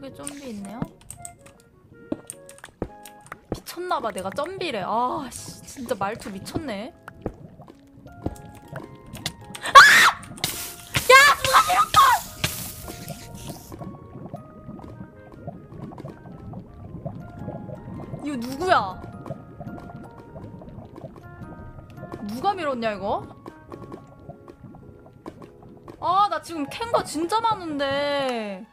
저기 좀비 있네요. 미쳤나봐 내가 점비래. 아 씨, 진짜 말투 미쳤네. 아! 이거 누구야? 누가 밀었냐 이거? 아 나 지금 캔 거 진짜 많은데